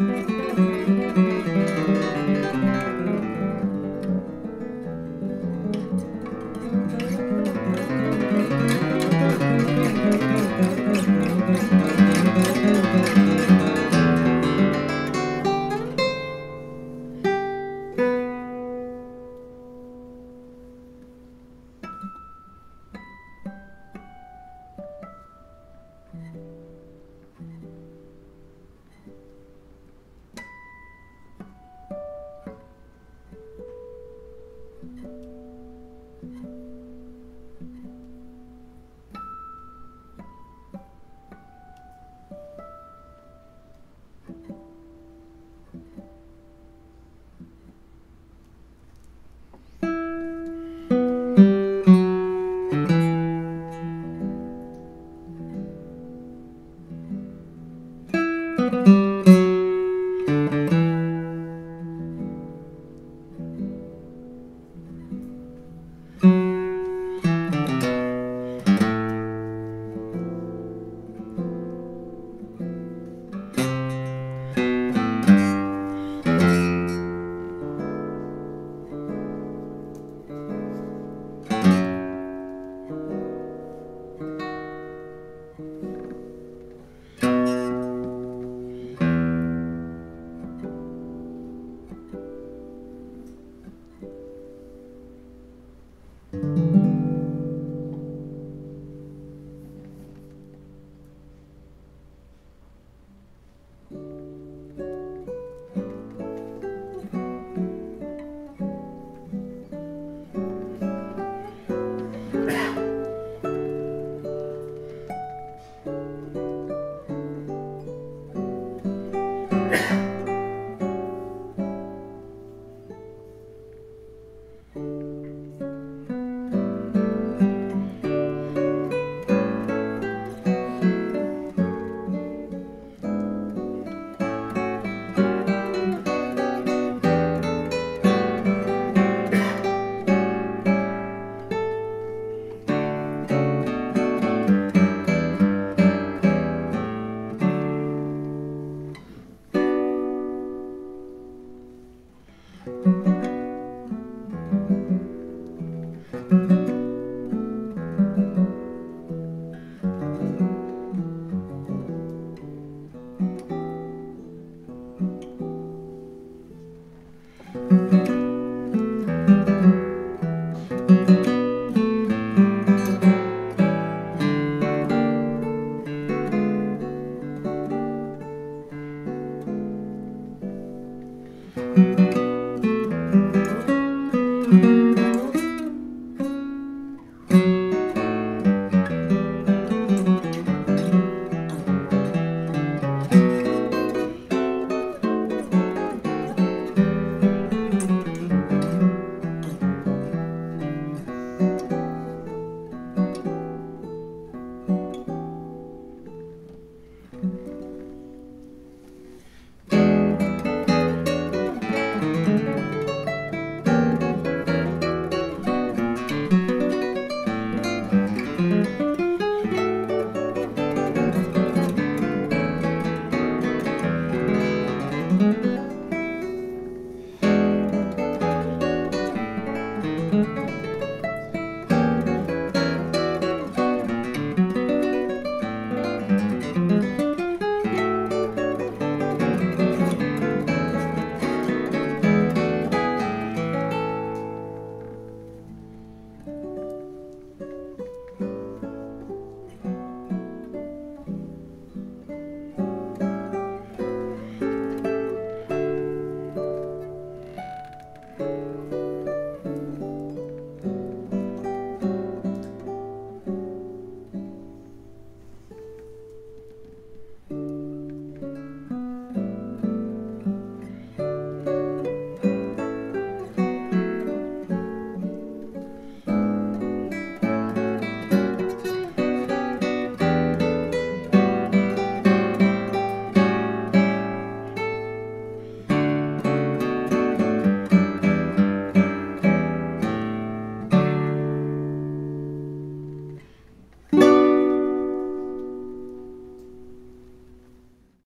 Música